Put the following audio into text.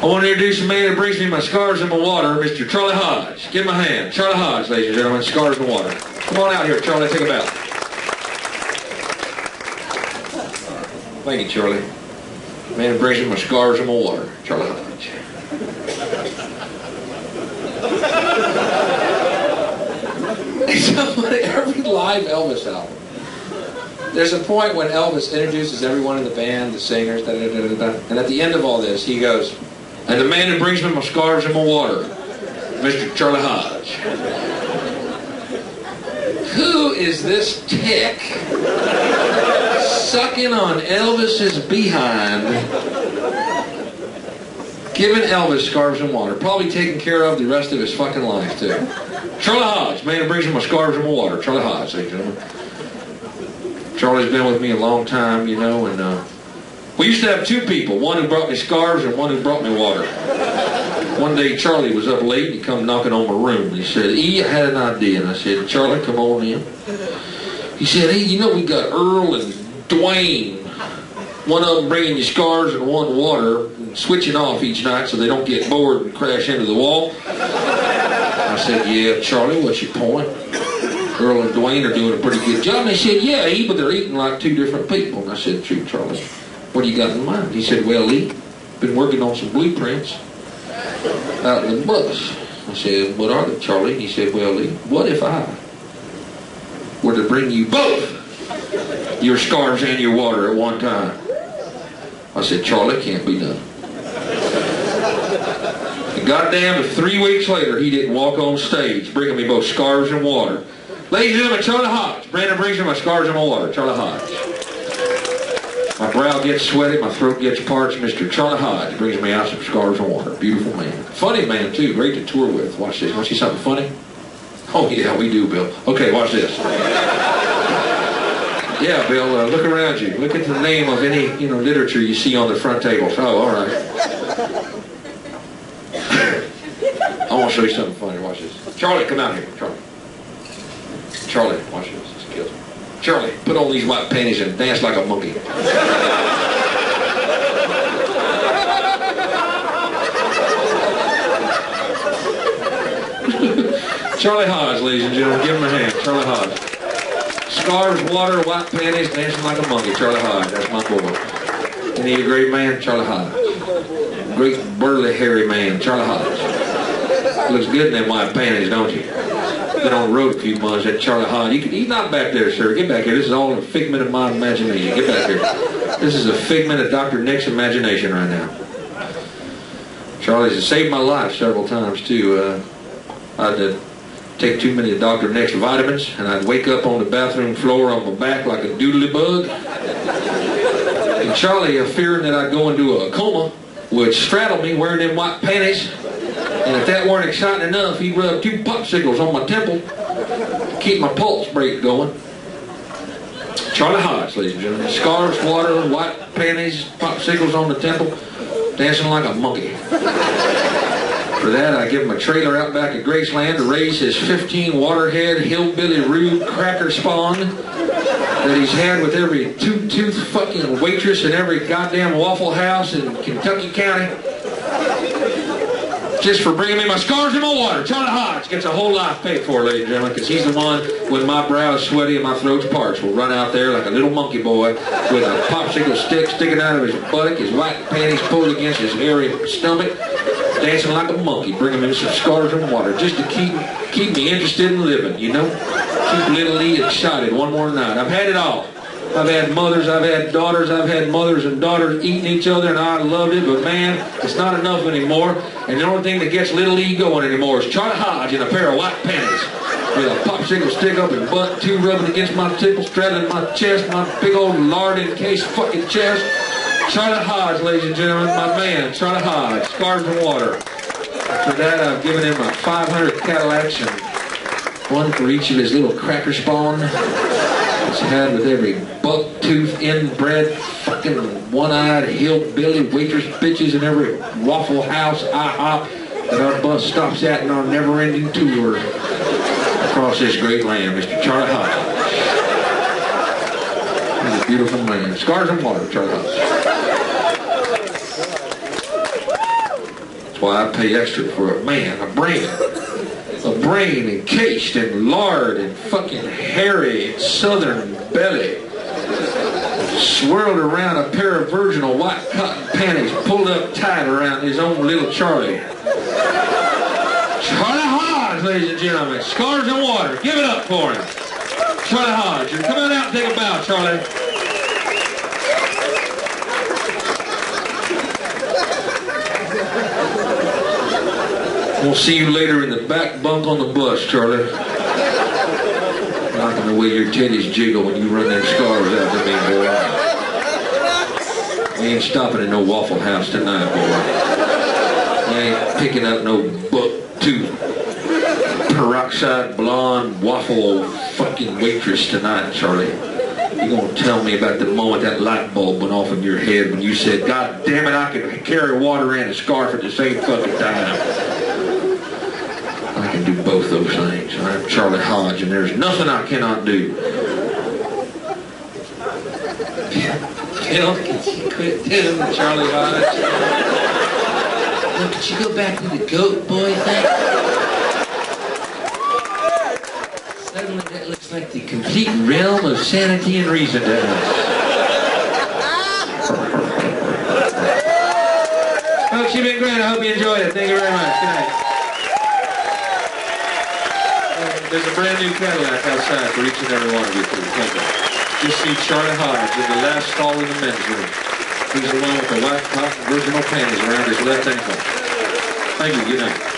I want to introduce a man that brings me my scars and my water, Mr. Charlie Hodge. Give him a hand. Charlie Hodge, ladies and gentlemen, scars and water. Come on out here, Charlie, take a bow. Thank you, Charlie. Man that brings me my scars and my water, Charlie Hodge. Every live Elvis album. There's a point when Elvis introduces everyone in the band, the singers, da, da, da, and at the end of all this, he goes, and the man that brings me my scars and my water, Mr. Charlie Hodge. Who is this tick sucking on Elvis's behind, giving Elvis scarves and water, probably taking care of the rest of his fucking life too. Charlie Hodge, man that brings me my scarves and my water. Charlie Hodge, ladies and gentlemen. Charlie's been with me a long time, you know, and uh, we used to have two people, one who brought me scarves and one who brought me water. One day Charlie was up late and he come knocking on my room. He said, E, I had an idea. And I said, Charlie, come on in. He said, hey, you know we got Earl and Dwayne. One of them bringing you scars and one water, and switching off each night so they don't get bored and crash into the wall. I said, yeah, Charlie, what's your point? Earl and Dwayne are doing a pretty good job. And they said, yeah, E, but they're eating like two different people. And I said, true, Charlie. What do you got in mind? He said, well, Lee, been working on some blueprints out in the bus. I said, what are they, Charlie? He said, well, Lee, what if I were to bring you both your scarves and your water at one time? I said, Charlie, can't be done. And goddamn, if three weeks later he didn't walk on stage bringing me both scarves and water. Ladies and gentlemen, Charlie Hodge. Brandon brings me my scarves and my water. Charlie Hodge. My brow gets sweaty, my throat gets parched. Mr. Charlie Hodge brings me out some scars and water. Beautiful man. Funny man, too. Great to tour with. Watch this. Want to see something funny? Oh, yeah, we do, Bill. Okay, watch this. Yeah, Bill, uh, look around you. Look at the name of any, you know, literature you see on the front tables. Oh, all right. I want to show you something funny. Watch this. Charlie, come out here. Charlie. Charlie, watch this. This kills me. Charlie, put on these white panties and dance like a monkey. Charlie Hodge, ladies and gentlemen, give him a hand. Charlie Hodge. Scarves, water, white panties, dancing like a monkey. Charlie Hodge, that's my boy. You need a great man? Charlie Hodge. Great burly hairy man, Charlie Hodge. Looks good in them white panties, don't you? Been on the road a few months. That Charlie Hodge. You can, he's not back there, sir. Get back here. This is all a figment of my imagination. Get back here. This is a figment of Dr. Nick's imagination right now. Charlie's saved my life several times too. Uh, I'd uh, take too many of Dr. Nick's vitamins, and I'd wake up on the bathroom floor on my back like a doodly bug. And Charlie, uh, fearing that I'd go into a coma, would straddle me wearing them white panties. And if that weren't exciting enough, he'd rub two popsicles on my temple to keep my pulse rate going. Charlie Hodge, ladies and gentlemen. Scarves, water, white panties, popsicles on the temple, dancing like a monkey. For that, I give him a trailer out back at Graceland to raise his 15 waterhead, hillbilly, rude cracker spawn that he's had with every two-tooth fucking waitress in every goddamn Waffle House in Kentucky County. Just for bringing me my scars and my water. Charlie Hodge gets a whole life paid for, ladies and gentlemen, because he's the one, when my brow is sweaty and my throat's parched, will run out there like a little monkey boy with a popsicle stick sticking out of his buttock, his white panties pulled against his hairy stomach, dancing like a monkey, bringing me some scars and water, just to keep keep me interested in living, you know? Keep little Lee excited one more night. I've had it all. I've had mothers, I've had daughters, I've had mothers and daughters eating each other, and I loved it, but man, it's not enough anymore. And the only thing that gets little Lee going anymore is Charlie Hodge in a pair of white panties with a popsicle stick up his butt, two rubbing against my temple, straddling my chest, my big old lard encased fucking chest. Charlie Hodge, ladies and gentlemen, my man, Charlie Hodge, Scars and Water. For that, I've given him a 500 Cadillacs and one for each of his little cracker spawn. It's had with every buck-tooth, inbred, fucking one-eyed hillbilly waitress bitches in every Waffle House, IHOP that our bus stops at in our never-ending tour across this great land, Mr. Charlie Hodge. He's a beautiful man. Scars and water, Charlie. That's why I pay extra for a man, a brain. A brain encased in lard and fucking hairy southern belly. Swirled around a pair of virginal white cotton panties pulled up tight around his own little Charlie. Charlie Hodge, ladies and gentlemen. Scars and water. Give it up for him. Charlie Hodge. Come on out and take a bow, Charlie. We'll see you later in the back bunk on the bus, Charlie. Knocking the way your titties jiggle when you run them scars out to me, boy. We ain't stopping at no Waffle House tonight, boy. We ain't picking up no buck tooth peroxide blonde waffle fucking waitress tonight, Charlie. You gonna tell me about the moment that light bulb went off in your head when you said, God damn it, I can carry water and a scarf at the same fucking time. I can do both those things. I'm Charlie Hodge, and there's nothing I cannot do. Bill, can you quit doing Charlie Hodge? Look, could you go back to the goat boy thing? Suddenly that looks like the complete realm of sanity and reason to us. Folks, you've been great. I hope you enjoyed it. Thank you very much. Good night. There's a brand new Cadillac outside for each and every one of you, please. Thank you. Just see Charlie Hodge in the last stall in the men's room. He's the one with the white cotton virginal panties around his left ankle. Thank you. Good night.